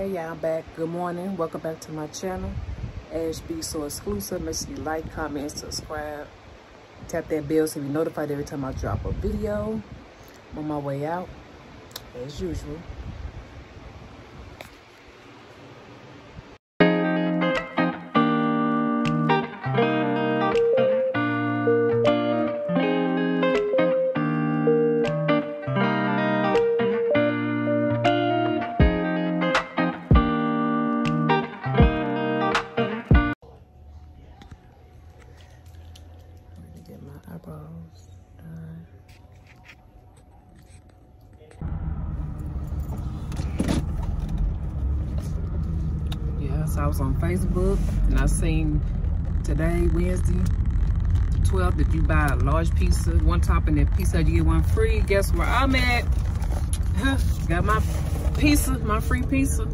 I'm back. Good morning. Welcome back to my channel. Ash B So Exclusive. Make sure you like, comment, subscribe. Tap that bell so you be notified every time I drop a video. I'm on my way out, as usual. Eyebrows done. Uh. Yeah, so I was on Facebook and I seen today, Wednesday, the 12th, if you buy a large pizza, one topping that pizza, you get one free. Guess where I'm at? Got my pizza, my free pizza.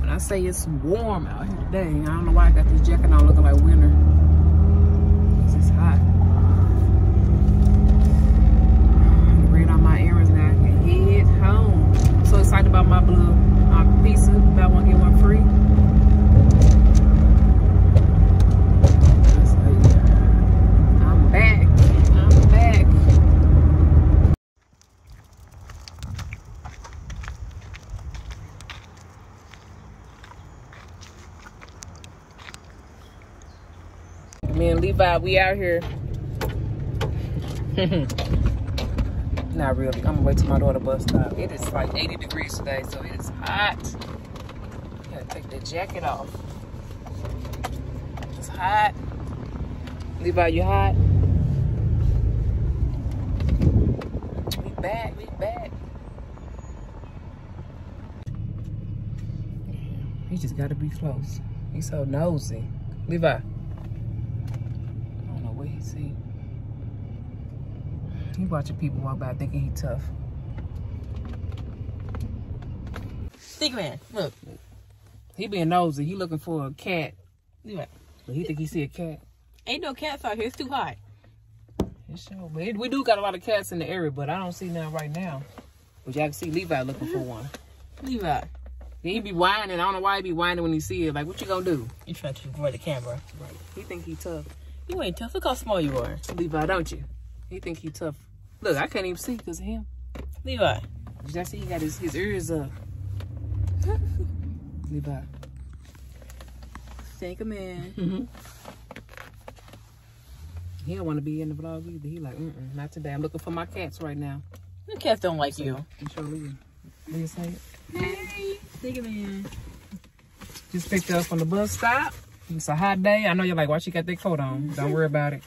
When I say it's warm out here today, I don't know why I got this jacket on looking like winter. 'Cause It's hot. Read on my errands now. I can head home. I'm so excited about my blue my pizza. Buy one, get one free. So, yeah. I'm back. I'm back. Me and Levi, we out here. Not really. I'm gonna wait till my daughter bus stop. It is like 80 degrees today, so it is hot. Gotta take the jacket off. It's hot. Levi, you hot? We back, we back. He just gotta be close. He's so nosy. Levi. I don't know what he see. He watching people walk by thinking he tough. Stick man, look. He being nosy. He looking for a cat. But he think he see a cat. Ain't no cats out here. It's too hot. It's sure. But it- we do got a lot of cats in the area, but I don't see none right now. But y'all can see Levi looking for one. Levi, He be whining. I don't know why he be whining when he see it. Like, what you gonna do? you trying to avoid the camera. Right. He think he tough. You ain't tough. Look how small you are. Levi, don't you? He think he tough. Look, I can't even see because of him. Levi. Did y'all see he got his, his ears up? Levi. Think a man. Mm-hmm. He don't want to be in the vlog either. He like, mm-mm, not today. I'm looking for my cats right now. The cats don't like you. I'm sure Leah. Leah say it. Hey, stick a man. Just picked up on the bus stop. It's a hot day. I know you're like, why she got that coat on? Don't worry about it.